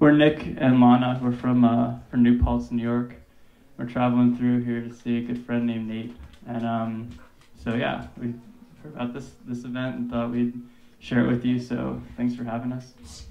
we're Nick and Lana. We're from uh, from New Paltz, New York. We're traveling through here to see a good friend named Nate, and um, so yeah, we heard about this this event and thought we'd share it with you. So thanks for having us.